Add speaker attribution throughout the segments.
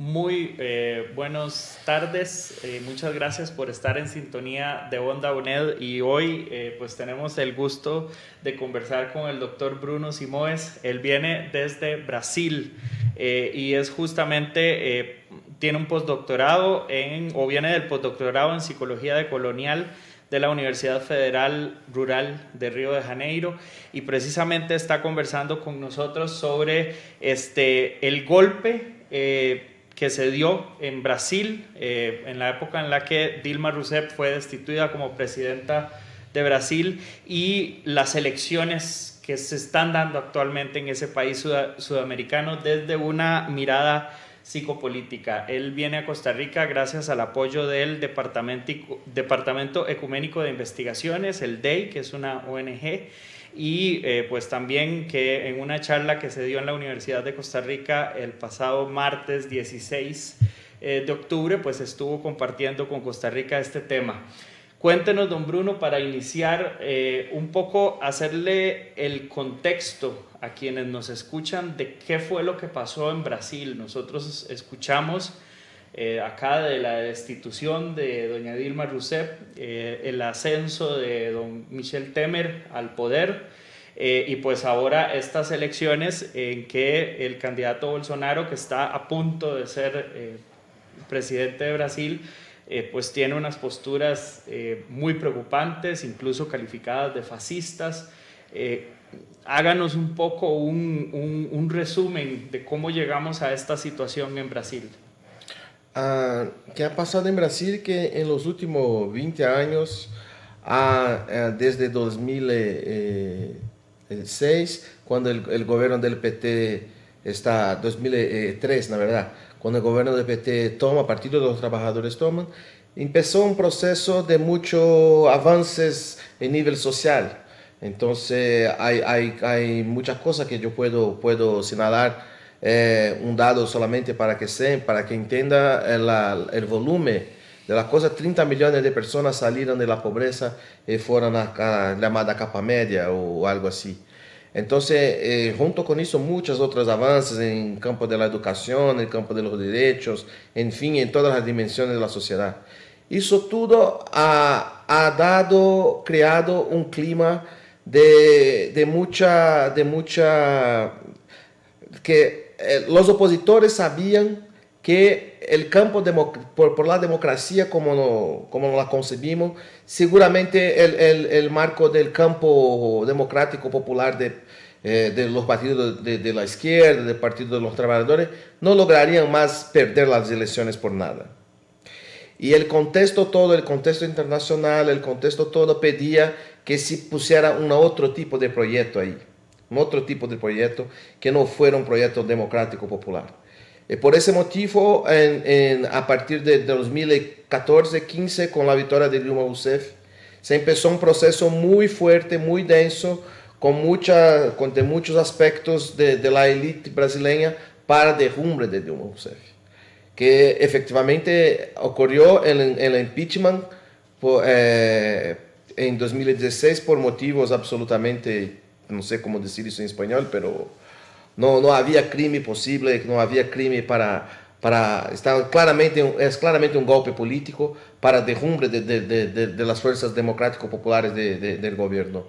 Speaker 1: Muy eh, buenas tardes, eh, muchas gracias por estar en sintonía de Onda UNED. Y hoy eh, pues tenemos el gusto de conversar con el doctor Bruno Simoes. Él viene desde Brasil y es justamente, tiene un postdoctorado en, o viene del postdoctorado en psicología de colonial de la Universidad Federal Rural de Río de Janeiro. Y precisamente está conversando con nosotros sobre este, el golpe que se dio en Brasil eh, en la época en la que Dilma Rousseff fue destituida como presidenta de Brasil y las elecciones que se están dando actualmente en ese país sudamericano desde una mirada psicopolítica. Él viene a Costa Rica gracias al apoyo del Departamento, Departamento Ecuménico de Investigaciones, el DEI, que es una ONG, y eh, pues también que en una charla que se dio en la Universidad de Costa Rica el pasado martes 16 eh, de octubre, pues estuvo compartiendo con Costa Rica este tema. Cuéntenos, don Bruno, para iniciar eh, un poco, hacerle el contexto a quienes nos escuchan de qué fue lo que pasó en Brasil. Nosotros escuchamos eh, acá de la destitución de doña Dilma Rousseff, eh, el ascenso de don Michel Temer al poder eh, y pues ahora estas elecciones en que el candidato Bolsonaro, que está a punto de ser presidente de Brasil, pues tiene unas posturas muy preocupantes, incluso calificadas de fascistas. háganos un poco un resumen de cómo llegamos a esta situación en Brasil.
Speaker 2: Ah, que ha pasado en Brasil que en los últimos 20 años, eh, desde 2006, cuando el, el, gobierno del PT está, 2003, la verdad, cuando el gobierno del PT toma, Partido de los Trabajadores toman, empezó un proceso de muchos avances en nivel social. Entonces hay, hay, hay muchas cosas que yo puedo, puedo señalar eh, un dado solamente para que, se, para que entienda el, el volumen de las cosas, 30 millones de personas salieron de la pobreza y fueron a la llamada capa media o algo así. Entonces, eh, junto con eso, muchos otros avances en el campo de la educación, en el campo de los derechos, en fin, en todas las dimensiones de la sociedad. Eso todo ha, ha dado, creado un clima de, de mucha, de mucha, que eh, los opositores sabían que el campo por, la democracia como, no, como la concebimos, seguramente el, el, marco del campo democrático popular de, eh, de los partidos de, de, la izquierda, del Partido de los Trabajadores, no lograrían más perder las elecciones por nada. Y el contexto todo, el contexto internacional, el contexto todo pedía que se pusiera un otro tipo de proyecto ahí otro tipo de proyecto que no fuera un proyecto democrático popular. Y por ese motivo, a partir de, 2014-15, con la victoria de Dilma Rousseff, se empezó un proceso muy fuerte, muy denso, con, mucha, con de muchos aspectos de, de, la élite brasileña para derrumbe de Dilma Rousseff, que efectivamente ocurrió en, en el impeachment por, eh, en 2016 por motivos absolutamente no sé cómo decir eso en español, pero no, no había crimen posible, no había crimen para, para estaba claramente, es claramente un golpe político para derrumbe de, de, de, las fuerzas democráticas populares del gobierno.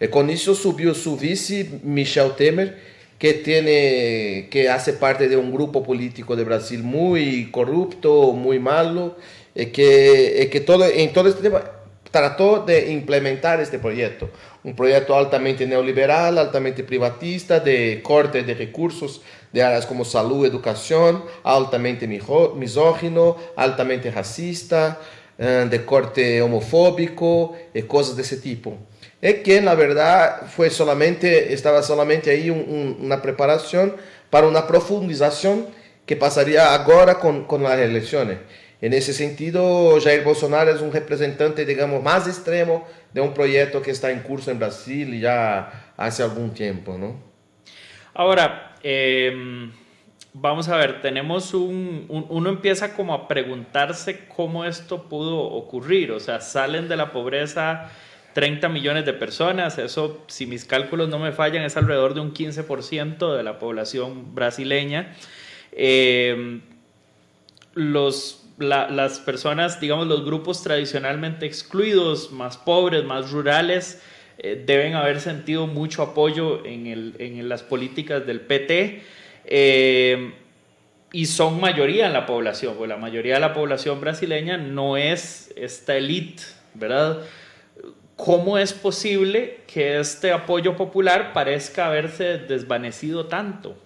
Speaker 2: Y con eso subió su vice, Michel Temer, que, tiene, que hace parte de un grupo político de Brasil muy corrupto, muy malo, y que, y que todo, en todo este tema trató de implementar este proyecto un proyecto altamente neoliberal, altamente privatista, de corte de recursos de áreas como salud, educación, altamente misógino, altamente racista, eh, de corte homofóbico y cosas de ese tipo. Es que la verdad fue solamente, estaba solamente ahí una preparación para una profundización que pasaría ahora con, con las elecciones. En ese sentido, Jair Bolsonaro es un representante, digamos, más extremo de un proyecto que está en curso en Brasil ya hace algún tiempo, ¿no?
Speaker 1: Ahora, em, vamos a ver, tenemos un, uno empieza como a preguntarse cómo esto pudo ocurrir, o sea, salen de la pobreza 30 millones de personas, eso si mis cálculos no me fallan es alrededor de un 15% de la población brasileña. Eh, los, las personas, digamos, los grupos tradicionalmente excluidos, más pobres, más rurales, eh, deben haber sentido mucho apoyo en, el, en las políticas del PT. Eh, y son mayoría en la población, porque la mayoría de la población brasileña no es esta élite, ¿verdad? ¿Cómo es posible que este apoyo popular parezca haberse desvanecido tanto?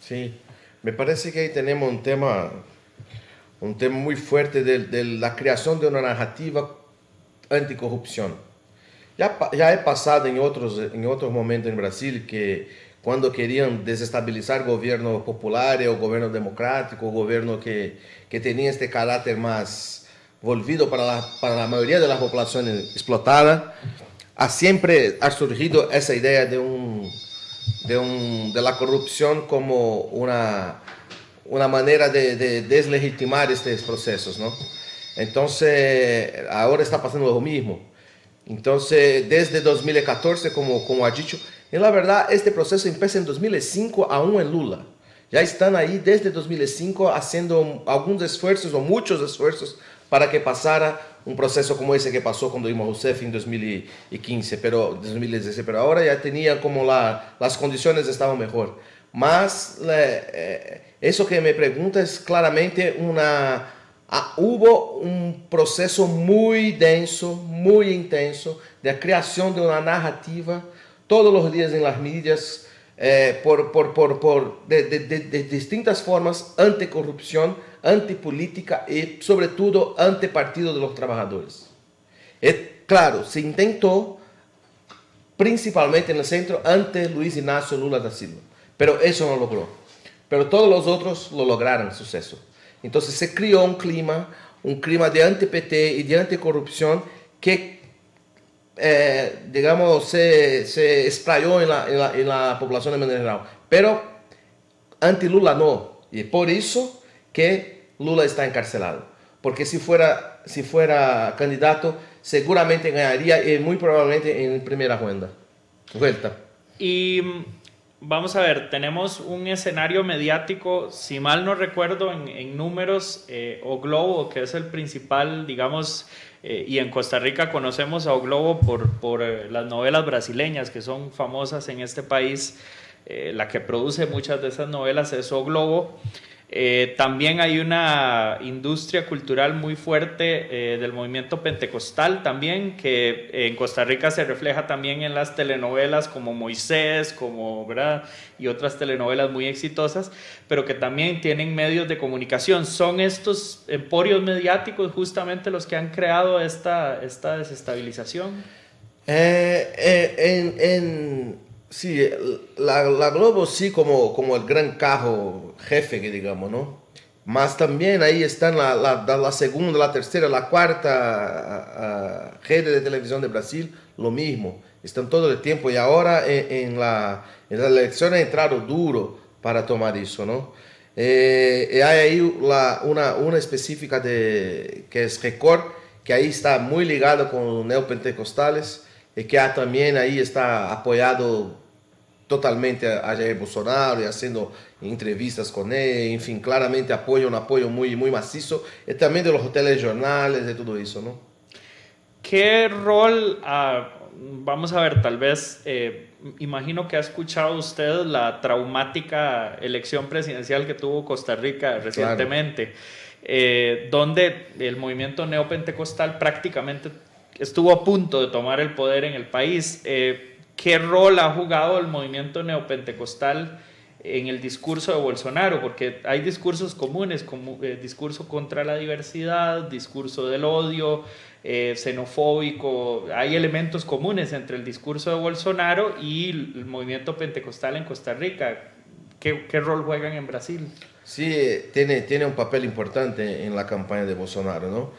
Speaker 2: Sí, me parece que ahí tenemos un tema, un tema muy fuerte de, de la creación de una narrativa anticorrupción. Ya, ya he pasado en otros, en otros momentos en Brasil que cuando querían desestabilizar gobierno popular o gobierno democrático, gobierno que, que tenía este carácter más volvido para la, para la mayoría de la población explotada, ha siempre ha surgido esa idea de, un, de, un, de la corrupción como una, una manera de, de deslegitimar estos procesos, ¿no? Entonces, ahora está pasando lo mismo. Entonces, desde 2014, como, como ha dicho, en la verdad, este proceso empieza en 2005 aún en Lula. Ya están ahí desde 2005 haciendo algunos esfuerzos o muchos esfuerzos para que pasara un proceso como ese que pasó con Dilma Rousseff en 2015, pero 2016, pero ahora ya tenía como la, las condiciones estaban mejor. Más eh, eso que me pregunta es claramente una ah, hubo un proceso muy denso, muy intenso de creación de una narrativa todos los días en las medias eh, por, por, por, por de, de, de, distintas formas anticorrupción, antipolítica y sobre todo antipartido de los trabajadores. Es, claro, se intentó principalmente en el centro ante Luis Ignacio Lula da Silva, pero eso no logró. Pero todos los otros lo lograron suceso. Entonces se creó un clima, un clima de anti-PT y de anticorrupción que eh, digamos, se, se explayó en la, en, la, en la, población manera general. Pero anti-Lula no. Y por eso que Lula está encarcelado. Porque si fuera, si fuera candidato, seguramente ganaría y muy probablemente en primera vuelta. vuelta.
Speaker 1: Y vamos a ver, tenemos un escenario mediático, si mal no recuerdo, en, números, eh, o Globo, que es el principal, digamos, eh, y en Costa Rica conocemos a O Globo por, por eh, las novelas brasileñas que son famosas en este país. La que produce muchas de esas novelas es O Globo. Eh, también hay una industria cultural muy fuerte eh, del movimiento pentecostal también, que en Costa Rica se refleja también en las telenovelas como Moisés, como, ¿verdad? Y otras telenovelas muy exitosas, pero que también tienen medios de comunicación. Son estos emporios mediáticos justamente los que han creado esta, esta desestabilización.
Speaker 2: Eh, en Sí, la, la, Globo sí como, como el gran carro jefe, que digamos, ¿no? Más también ahí están la, la, la segunda, la tercera, la cuarta red de televisión de Brasil, lo mismo. Están todo el tiempo y ahora en, en la, en la elección ha entrado duro para tomar eso, ¿no? Eh, hay ahí la, una, una específica de, que es Record, que ahí está muy ligado con neopentecostales y que también ahí está apoyado totalmente a Jair Bolsonaro y haciendo entrevistas con él, en fin, claramente apoya un apoyo muy, muy macizo, y también de los telejornales, de todo eso, ¿no?
Speaker 1: ¿Qué rol, uh, vamos a ver, tal vez, eh, imagino que ha escuchado usted la traumática elección presidencial que tuvo Costa Rica recientemente, claro. eh, donde el movimiento neopentecostal prácticamente estuvo a punto de tomar el poder en el país. Eh, ¿Qué rol ha jugado el movimiento neopentecostal en el discurso de Bolsonaro? Porque hay discursos comunes, como eh, discurso contra la diversidad, discurso del odio, eh, xenofóbico, hay elementos comunes entre el discurso de Bolsonaro y el movimiento pentecostal en Costa Rica. ¿Qué, qué rol juegan en Brasil?
Speaker 2: Sí, tiene, tiene un papel importante en la campaña de Bolsonaro, ¿no?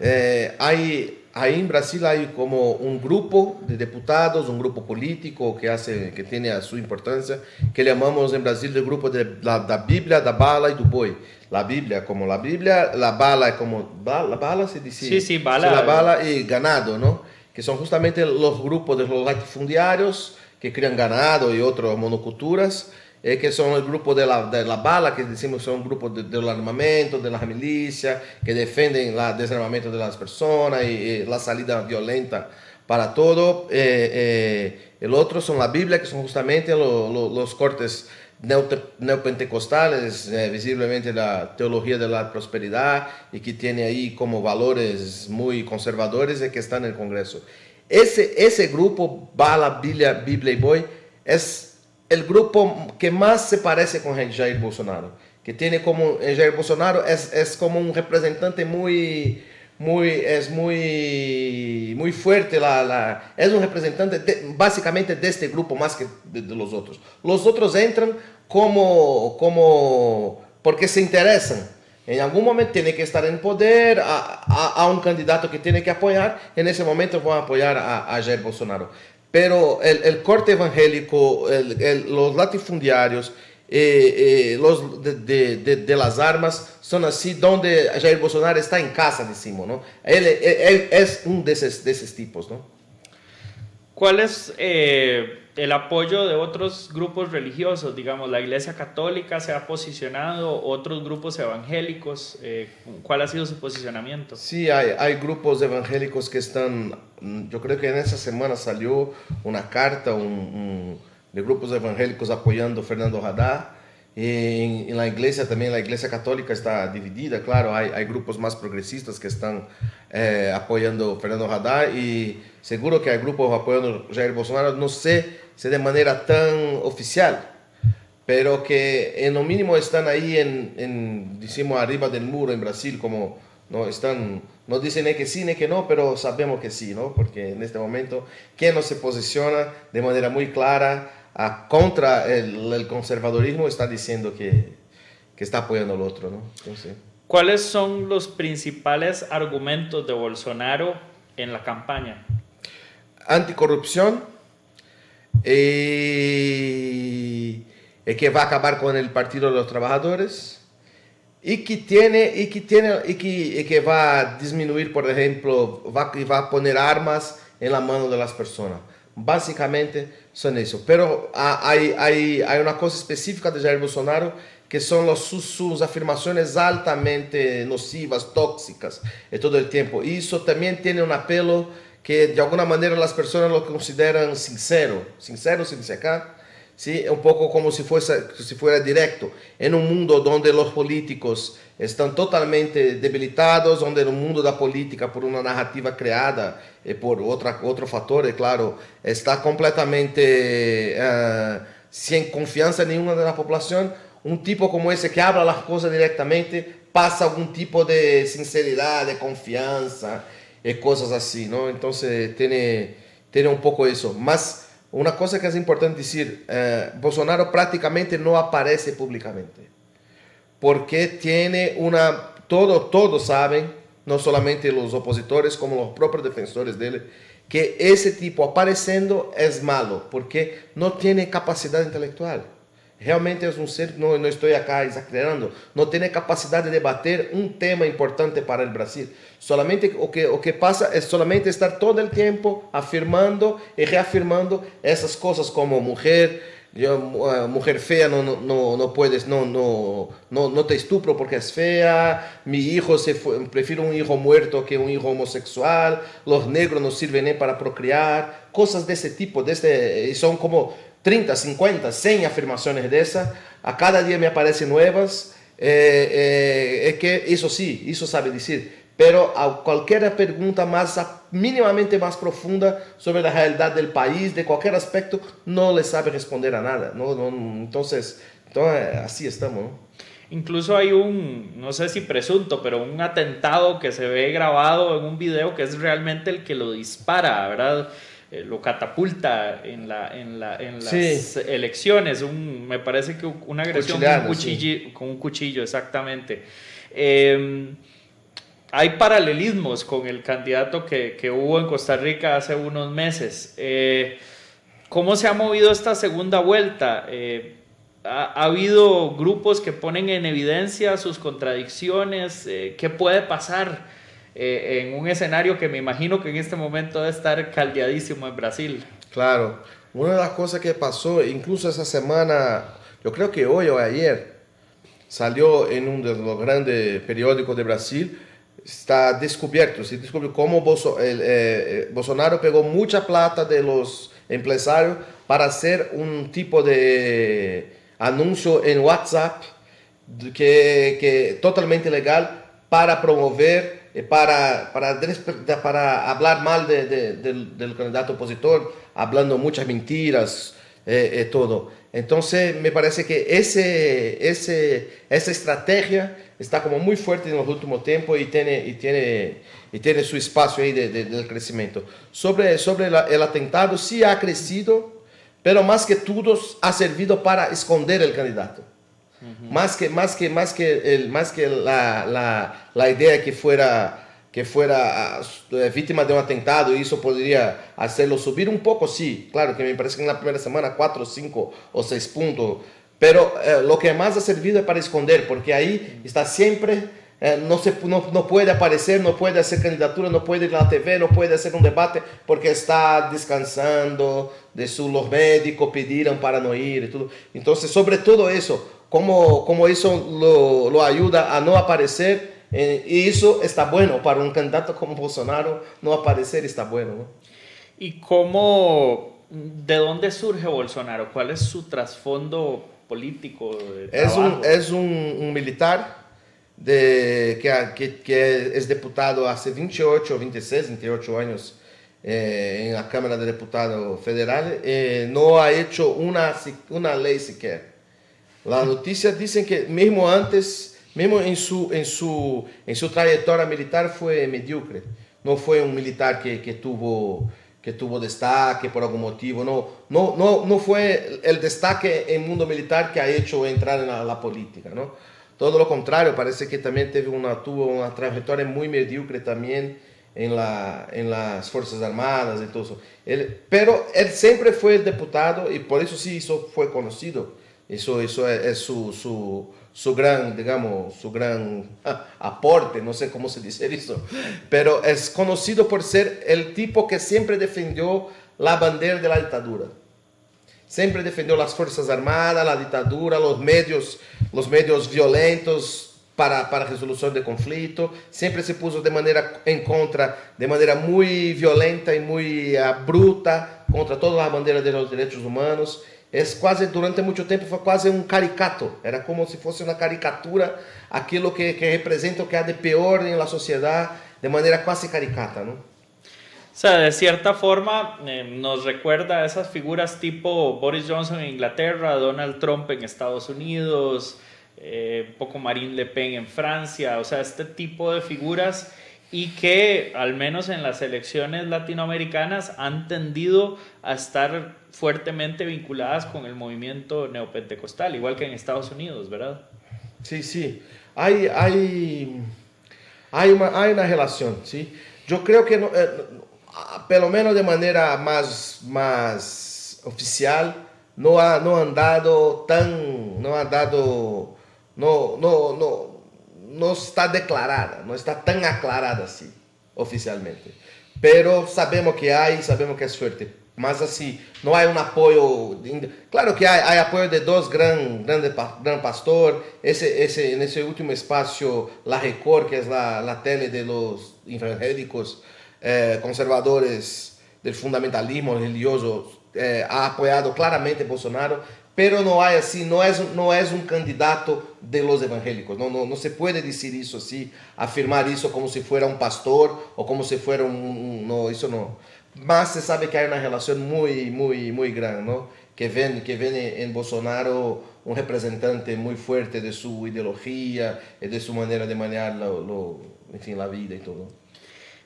Speaker 2: Eh, hay ahí en Brasil hay como un grupo de diputados, un grupo político que hace, que tiene a su importancia, que llamamos en Brasil el grupo de la, la Biblia, da bala y do boi. La Biblia como la Biblia, la bala como la bala se dice.
Speaker 1: Sí, sí, bala.
Speaker 2: Sí, la bala y ganado, ¿no? Que son justamente los grupos de los latifundiarios que crían ganado y otras monoculturas eh, que son el grupo de la, de la bala, que decimos son grupos de, del armamento, de las milicias, que defienden el desarmamento de las personas y, la salida violenta para todo. Eh, eh, el otro son la Biblia, que son justamente los cortes neopentecostales, visiblemente la teología de la prosperidad y que tiene ahí como valores muy conservadores y que está en el Congreso. Ese, ese grupo, Bala, Biblia, Biblia y Boy, es el grupo que más se parece con Jair Bolsonaro, que tiene como Jair Bolsonaro es, es como un representante muy muy es muy muy fuerte la, la es representante básicamente de este grupo más que de, los otros. Los otros entran como como porque se interesan. En algún momento tiene que estar en poder, a, a, a candidato que tiene que apoyar, en ese momento van a apoyar a, a Jair Bolsonaro. Pero el, el corte evangélico, los latifundiarios, eh, eh, los de, de, las armas son así donde Jair Bolsonaro está en casa, decimos, ¿no? Él es un de esos, de esos tipos, ¿no?
Speaker 1: ¿Cuál es eh, el apoyo de otros grupos religiosos? Digamos, la Iglesia Católica se ha posicionado, otros grupos evangélicos, eh, ¿cuál ha sido su posicionamiento?
Speaker 2: Sí, hay, hay grupos evangélicos que están, yo creo que en esa semana salió una carta un, un, de grupos evangélicos apoyando a Fernando Haddad en, en, la iglesia también, la iglesia católica está dividida, claro, hay, hay grupos más progresistas que están eh, apoyando a Fernando Haddad y seguro que hay grupos apoyando a Jair Bolsonaro, no sé si de manera tan oficial, pero que en lo mínimo están ahí en, en decimos, arriba del muro en Brasil, como no están, no dicen ni que sí ni que no, pero sabemos que sí, ¿no? Porque en este momento, quien no se posiciona de manera muy clara a contra el, el, conservadorismo está diciendo que, que está apoyando al otro, ¿no? Entonces,
Speaker 1: ¿Cuáles son los principales argumentos de Bolsonaro en la campaña?
Speaker 2: Anticorrupción, eh, que va a acabar con el Partido de los Trabajadores y que tiene y que tiene y que, y que va a disminuir, por ejemplo, va, va a poner armas en la mano de las personas. Básicamente son eso. Pero hay, hay, hay una cosa específica de Jair Bolsonaro que son los, sus, sus, afirmaciones altamente nocivas, tóxicas, de todo el tiempo. Y eso también tiene un apelo que de alguna manera las personas lo consideran sincero, sincero sin sacar, ¿sí? un poco como si, fuese, si fuera directo, en un mundo donde los políticos están totalmente debilitados, donde el mundo da política, por una narrativa creada, e por outra, outro fator, é claro, está completamente uh, sem confiança nenhuma na população. Um tipo como esse que habla as coisas diretamente passa algum tipo de sinceridade, de e coisas assim, não? Então, tem, tem um pouco isso. Mas uma coisa que é importante dizer, uh, Bolsonaro praticamente não aparece publicamente porque tiene una, todo, todos saben, no solamente los opositores como los propios defensores de él, que ese tipo apareciendo es malo, porque no tiene capacidad intelectual. Realmente es un ser, no, no estoy acá exagerando, no tiene capacidad de debater un tema importante para el Brasil. Solamente o que, pasa es solamente estar todo el tiempo afirmando y reafirmando esas cosas como mujer, uh, mujer fea no, no, no puedes, no, no, no te estupro porque es fea, mi hijo se fue, prefiero un hijo muerto que un hijo homosexual, los negros no sirven ni para procrear, cosas de ese tipo, de este, son como 30, 50, 100 afirmaciones de esas, a cada día me aparecen nuevas, eh, eh, es que eso sí, eso sabe decir, pero a cualquier pregunta más mínimamente más profunda sobre la realidad del país, de cualquier aspecto, no le sabe responder a nada. ¿no? no entonces, así estamos.
Speaker 1: Incluso hay un, no sé si presunto, pero un atentado que se ve grabado en un video que es realmente el que lo dispara, ¿verdad? Eh, lo catapulta en, la, en, la, en las sí. elecciones. Un, me parece que una agresión con un, cuchillo, sí. con un cuchillo, exactamente. Eh, hay paralelismos con el candidato que, que, hubo en Costa Rica hace unos meses. Eh, ¿Cómo se ha movido esta segunda vuelta? Eh, ha, ha, habido grupos que ponen en evidencia sus contradicciones. ¿Qué puede pasar eh, en un escenario que me imagino que en este momento debe estar caldeadísimo en Brasil?
Speaker 2: Claro. Una de las cosas que pasó, incluso esa semana, Yo creo que hoy o ayer salió en uno de los grandes periódicos de Brasil, está descubierto, se descubrió cómo el, eh, Bolsonaro pegó mucha plata de los empresarios para hacer un tipo de anuncio en WhatsApp que, que totalmente legal para promover, eh, para, para, para hablar mal de, de, del, del, candidato opositor, hablando muchas mentiras, eh, eh, todo. Entonces, me parece que ese, ese, esa estrategia está como muy fuerte en los últimos tiempos y tiene, y tiene, y tiene su espacio ahí de, de, del crecimiento. Sobre, sobre el atentado, sí ha crecido, pero más que todo ha servido para esconder el candidato. Más que, más que, más que, el, más que la, la, la idea que fuera, que fuera uh, víctima de un atentado y eso podría hacerlo subir un poco, sí. Claro que me parece que en la primera semana 4, 5 o 6 puntos. Pero eh, lo que más ha servido es para esconder, porque ahí está siempre eh, no, se, no, no, puede aparecer, no puede hacer candidatura, no puede ir a la TV, no puede hacer un debate porque está descansando de su, los médicos pidieron para no ir y todo. Entonces, sobre todo eso, cómo, cómo eso lo, lo, ayuda a no aparecer eh, y eso está bueno para un candidato como Bolsonaro, no aparecer está bueno. ¿no?
Speaker 1: ¿Y cómo, de dónde surge Bolsonaro? ¿Cuál es su trasfondo político?
Speaker 2: es un, es un, un militar de, que, que, que, es diputado hace 28 26, 28 años eh, en la Cámara de Diputados Federal, eh, no ha hecho una, una ley siquiera. Las noticias dicen que mismo antes, mismo en su, en su, en su trayectoria militar fue mediocre. No fue un militar que, que tuvo que tuvo destaque por algún motivo, no, no, no, no fue el destaque en el mundo militar que ha hecho entrar en la, política, ¿no? Todo lo contrario, parece que también tuvo una trayectoria muy mediocre también en, la, en las Fuerzas Armadas y todo eso. Él, pero él siempre fue diputado y por eso sí eso fue conocido. Eso, eso es, su, su, su, gran, digamos, su gran aporte, no sé cómo se dice eso, pero es conocido por ser el tipo que siempre defendió la bandera de la dictadura. Siempre defendió las Fuerzas Armadas, la dictadura, los medios, los medios violentos para, para resolución de conflicto. Siempre se puso de manera en contra, de manera muy violenta y muy uh, bruta contra todas las banderas de los derechos humanos. Es quase, durante muito tempo, foi quase um caricato. Era como se fosse uma caricatura, aquilo que, que representa o que há de pior na sociedade, de maneira quase caricata, não?
Speaker 1: O sea, de cierta forma eh, nos recuerda a esas figuras tipo Boris Johnson en Inglaterra, Donald Trump en Estados Unidos, eh, poco Marine Le Pen en Francia, o sea, este tipo de figuras y que al menos en las elecciones latinoamericanas han tendido a estar fuertemente vinculadas con el movimiento neopentecostal, igual que en Estados Unidos, ¿verdad?
Speaker 2: Sí, sí, hay, hay, hay, una, hay una relación, ¿sí? Yo creo que no, eh, pelo menos de maneira mais, mais oficial, não ha, não han dado tan, não ha dado, não, não, não, não está declarada, não está tão aclarada assim, oficialmente. Pero sabemos que há, sabemos que é forte. Mas assim, não há um apoio. Claro que há, há apoio de dois grandes grande, grande pastor. Esse, esse, nesse último espaço, La Record, que é a, a tele de los evangélicos, eh, conservadores del fundamentalismo religioso eh, ha apoiado claramente Bolsonaro, pero no hay así, no es, no es un candidato de los evangélicos, no, no, no se puede decir eso así, afirmar eso como si fuera un pastor o como si fuera un, un no, eso no. Mas se sabe que hay una relación muy, muy, muy grande, ¿no? Que ven, que ven en Bolsonaro un representante muy fuerte de su ideología y de su manera de manejar lo, lo, en fin, la vida y todo.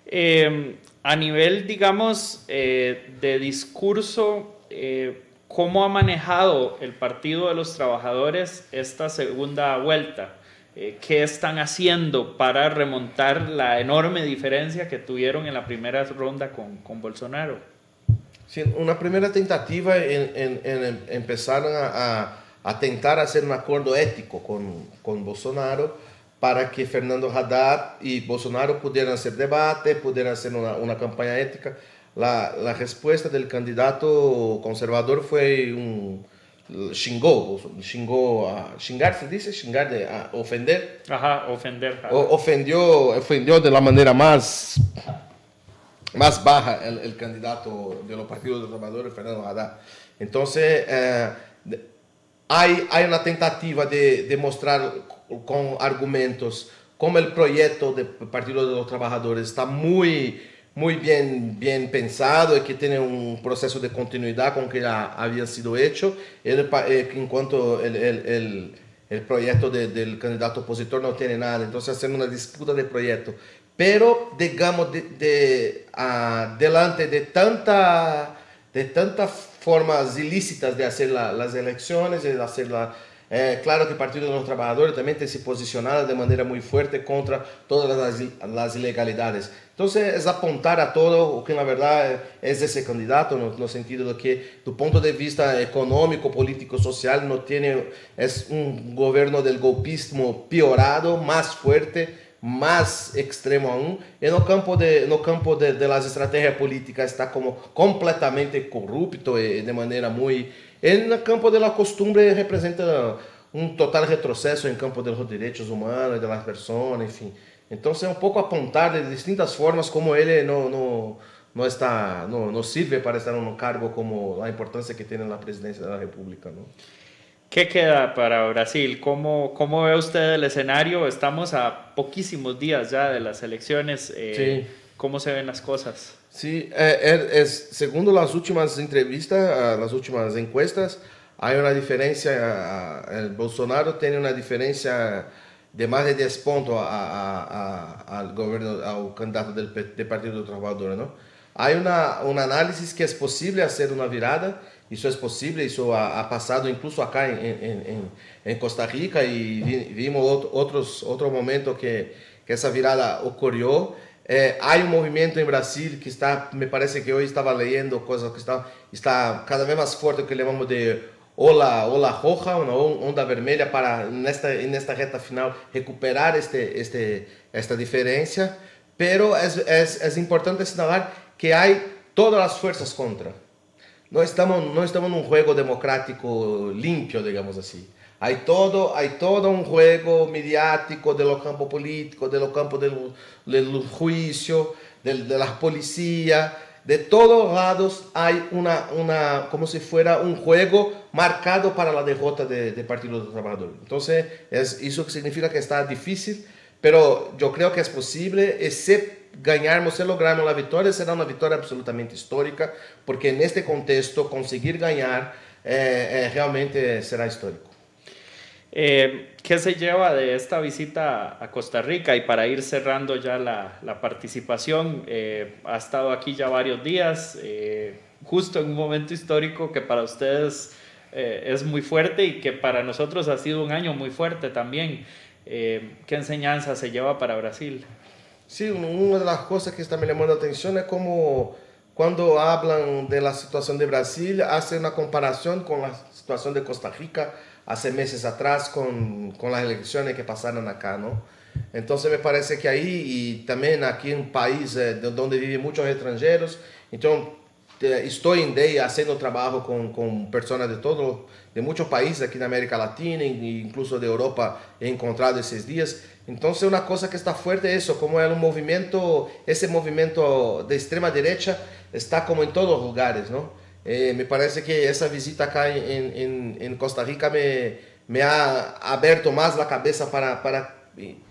Speaker 1: Eh, a nivel, digamos, eh, de discurso, eh, ¿cómo ha manejado el Partido de los Trabajadores esta segunda vuelta? Eh, ¿Qué están haciendo para remontar la enorme diferencia que tuvieron en la primera ronda con, con Bolsonaro?
Speaker 2: Sí, una primera tentativa en, en, en empezaron a, a, a, tentar hacer un acuerdo ético con, con Bolsonaro para que Fernando Haddad y Bolsonaro pudieran hacer debate, pudieran hacer una, una campaña ética. La, la, respuesta del candidato conservador fue un, xingó, xingó, a, xingar se dice, xingar de ofender.
Speaker 1: Ajá, ofender.
Speaker 2: ofendió, ofendió de la manera más, más baja el, el candidato de los partidos de trabajadores, Fernando Haddad. Entonces, eh, hay, hay una tentativa de, de mostrar con argumentos como el proyecto del Partido de los Trabajadores está muy muy bien, bien pensado y que tiene un proceso de continuidad con que ya había sido hecho, el, eh, en cuanto el, el, el proyecto de, del candidato opositor no tiene nada, entonces hacen una disputa de proyecto. Pero, digamos, de, de uh, delante de tanta de tantas formas ilícitas de hacer la, las elecciones, de hacer la, é claro que o Partido dos Trabalhadores também tem se posicionado de maneira muito forte contra todas as, as ilegalidades. Então, é apontar a todo o que na verdade é esse candidato, no, no sentido de que, do ponto de vista econômico, político, social, não tem é um governo do golpismo piorado, mais forte, mais extremo aún. E no campo de no campo de, de las estratégias políticas está como completamente corrupto e de maneira muito ele, no campo da costumbre, representa um total retrocesso em campo dos direitos humanos, das pessoas, enfim. Então, é um pouco apontar de distintas formas como ele não, não, não está, não, não sirve para estar no cargo como a importância que tem na presidência da República. Não?
Speaker 1: ¿Qué queda para Brasil? ¿Cómo, ¿Cómo ve usted el escenario? Estamos a poquísimos días ya de las elecciones. Eh, sí. ¿Cómo se ven las cosas?
Speaker 2: Sí, eh, es, segundo las últimas entrevistas, las últimas encuestas, hay una diferencia, el Bolsonaro tiene una diferencia de más de 10 puntos a, a, gobierno, al candidato del Partido del Trabajador, ¿no? Hay una, un análisis que es posible hacer una virada, eso es posible, eso ha, pasado incluso acá en, Costa Rica y vimos otros, otro momento que, que virada ocurrió. É, há um movimento em Brasil que está, me parece que hoje estava lendo coisas que está, está cada vez mais forte, que chamamos de ola, ola roja, uma onda vermelha para nesta nesta reta final recuperar este este esta diferença. Pero é, é, é importante assinalar que há todas as forças contra. Não estamos não estamos num jogo democrático limpo, digamos assim. Hay todo, hay todo un juego mediático de los campos políticos, de los campos del, del juicio, de, de, las policías, de todos lados hay una, una, como si fuera un juego marcado para la derrota del de Partido de los Trabajadores. Entonces, es, eso significa que está difícil, pero yo creo que es posible, y si ganharmos, se lograrmos la victoria, será una victoria absolutamente histórica, porque en este contexto, conseguir ganar eh, eh, realmente será histórico.
Speaker 1: Eh, ¿Qué se lleva de esta visita a Costa Rica? Y para ir cerrando ya la, la participación, eh, ha estado aquí ya varios días, eh, justo en un momento histórico que para ustedes eh, es muy fuerte y que para nosotros ha sido un año muy fuerte también. ¿Qué enseñanza se lleva para Brasil?
Speaker 2: Sí, una de las cosas que me llamando la atención es como cuando hablan de la situación de Brasil, hacen una comparación con la situación de Costa Rica hace meses atrás con, con las elecciones que pasaron acá, ¿no? Entonces me parece que ahí y también aquí en un país eh, donde viven muchos extranjeros, entonces estoy en DEI haciendo trabajo con, con personas de todo, de muchos países aquí en América Latina, incluso de Europa encontrado esos días. Entonces una cosa que está fuerte es eso, como es un movimiento, ese movimiento de extrema derecha está como en todos los lugares, ¿no? Eh, me parece que essa visita acá em, em Costa Rica me, me ha aberto mais a cabeça para, para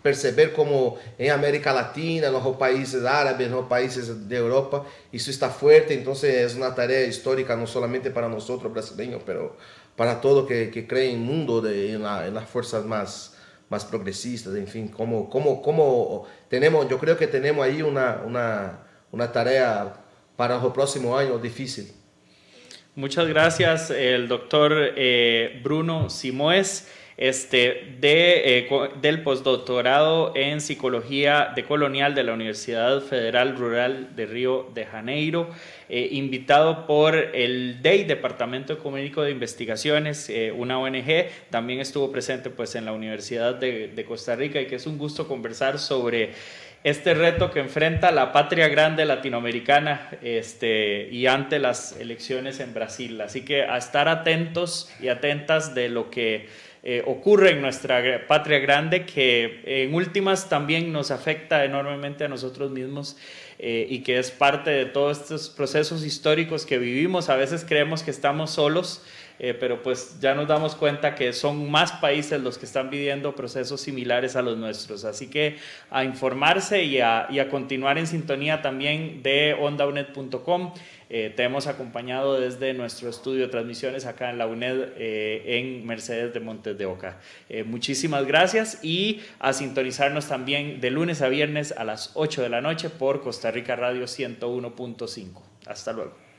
Speaker 2: perceber como em América Latina, nos países árabes, nos países de Europa, isso está forte. Então é uma tarefa histórica não somente para nós brasileiros, mas para todo que, que cree em mundo, de, la, em las forças mais mais progressistas, enfim, como como como tenemos, eu creio que temos aí uma uma uma tarefa para o próximo ano difícil.
Speaker 1: Muchas gracias, el doctor eh, Bruno Simoes, este, de, eh, del postdoctorado en Psicología Decolonial de la Universidad Federal Rural de Río de Janeiro, eh, invitado por el DEI, Departamento Económico de Investigaciones, una ONG, también estuvo presente pues, en la Universidad de, de Costa Rica y que es un gusto conversar sobre este reto que enfrenta la patria grande latinoamericana este, y ante las elecciones en Brasil. Así que a estar atentos y atentas de lo que eh, ocurre en nuestra patria grande, que en últimas también nos afecta enormemente a nosotros mismos eh, y que es parte de todos estos procesos históricos que vivimos. A veces creemos que estamos solos. Eh, pero pues ya nos damos cuenta que son más países los que están viviendo procesos similares a los nuestros. Así que a informarse y a, continuar en sintonía también de ondaunet.com. Eh, te hemos acompañado desde nuestro estudio de transmisiones acá en la UNED eh, en Mercedes de Montes de Oca. muchísimas gracias y a sintonizarnos también de lunes a viernes a las 8 de la noche por Costa Rica Radio 101.5. Hasta luego.